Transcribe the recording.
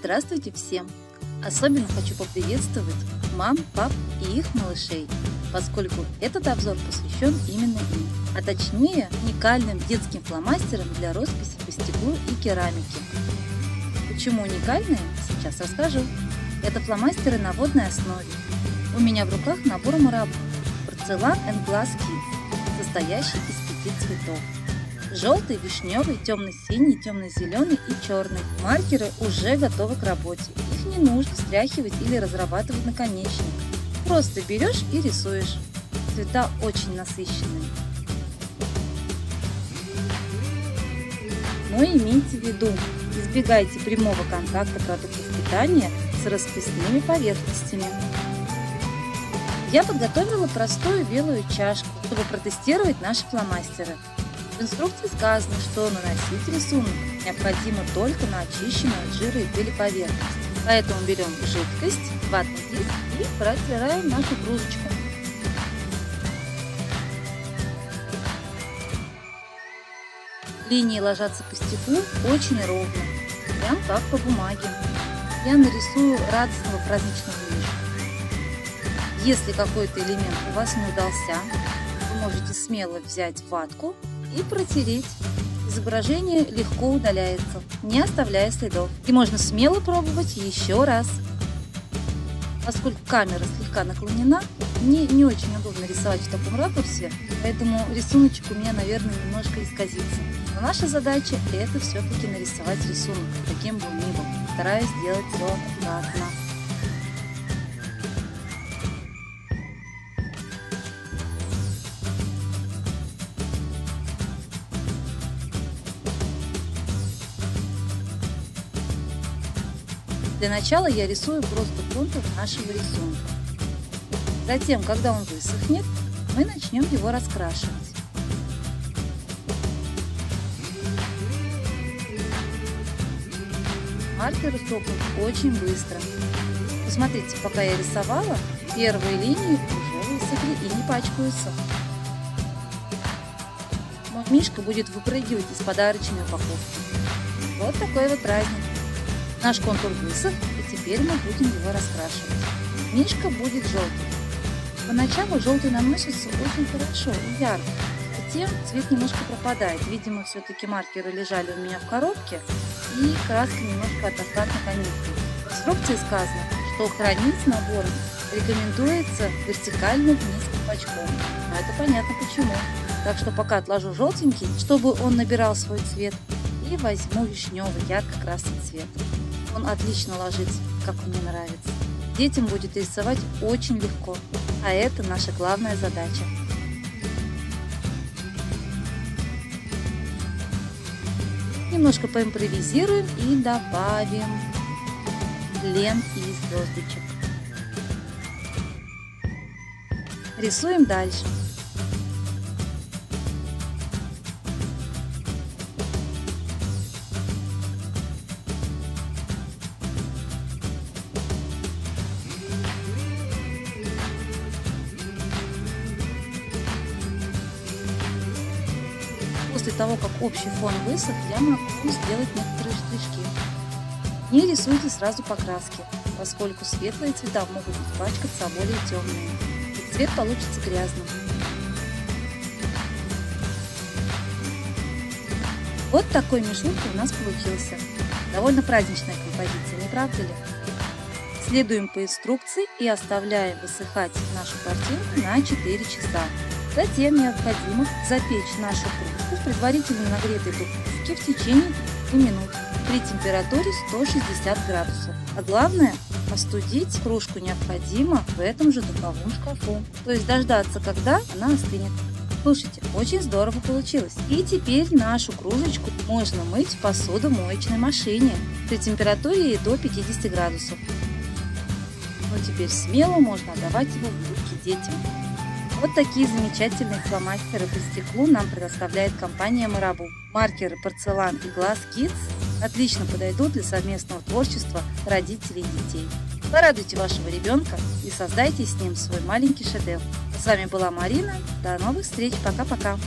Здравствуйте всем! Особенно хочу поприветствовать мам, пап и их малышей, поскольку этот обзор посвящен именно им, а точнее уникальным детским фломастерам для росписи по стеклу и керамике. Почему уникальные, сейчас расскажу. Это фломастеры на водной основе. У меня в руках набор марабу порцелан and Glass Kids, состоящий из пяти цветов. Желтый, вишневый, темно-синий, темно-зеленый и черный. Маркеры уже готовы к работе. Их не нужно встряхивать или разрабатывать наконечник. Просто берешь и рисуешь. Цвета очень насыщенные. Но имейте в виду, избегайте прямого контакта продуктов питания с расписными поверхностями. Я подготовила простую белую чашку, чтобы протестировать наши фломастеры. В инструкции сказано, что наносить рисунок необходимо только на очищенную от жира и пыли поверхность. Поэтому берем жидкость, ватный диск и протираем нашу кружечку. Линии ложатся по стеклу очень ровно, прям как по бумаге. Я нарисую радостного праздничного мишку. Если какой-то элемент у вас не удался, вы можете смело взять ватку и протереть. Изображение легко удаляется, не оставляя следов. И можно смело пробовать еще раз. Поскольку камера слегка наклонена, мне не очень удобно рисовать в таком ракурсе, поэтому рисуночек у меня, наверное, немножко исказится. Но наша задача это все-таки нарисовать рисунок, каким бы ни был, стараясь сделать все аккуратно. Для начала я рисую просто контур нашего рисунка. Затем, когда он высохнет, мы начнем его раскрашивать. Маркеры сохнут очень быстро. Посмотрите, пока я рисовала, первые линии уже высохли и не пачкаются. Мой мишка будет выпрыгивать из подарочной упаковки. Вот такой вот праздник. Наш контур высох, и теперь мы будем его раскрашивать. Мишка будет желтый. Поначалу желтый наносится очень хорошо и ярко. Затем цвет немножко пропадает. Видимо, все-таки маркеры лежали у меня в коробке, и краска немножко отошла на каникулы. В инструкции сказано, что хранить с набором рекомендуется вертикально вниз пачком. Но это понятно почему. Так что пока отложу желтенький, чтобы он набирал свой цвет, и возьму вишневый ярко-красный цвет. Он отлично ложится, как мне нравится. Детям будет рисовать очень легко, а это наша главная задача. Немножко поимпровизируем и добавим лент и звездочек. Рисуем дальше. После того, как общий фон высох, я могу сделать некоторые штришки. Не рисуйте сразу по краске, поскольку светлые цвета могут испачкаться, а более темные. И цвет получится грязным. Вот такой мишурка у нас получился. Довольно праздничная композиция, не правда ли? Следуем по инструкции и оставляем высыхать нашу картинку на 4 часа. Затем необходимо запечь нашу кружку в предварительно нагретой духовке в течение 5 минут при температуре 160 градусов. А главное, остудить кружку необходимо в этом же духовом шкафу, то есть дождаться, когда она остынет. Слушайте, очень здорово получилось. И теперь нашу кружечку можно мыть в посудомоечной машине при температуре до 50 градусов. Но теперь смело можно отдавать его в руки детям. Вот такие замечательные фломастеры по стеклу нам предоставляет компания Марабу. Маркеры порцелан и глаз Kids отлично подойдут для совместного творчества родителей и детей. Порадуйте вашего ребенка и создайте с ним свой маленький шедевр. С вами была Марина. До новых встреч. Пока-пока.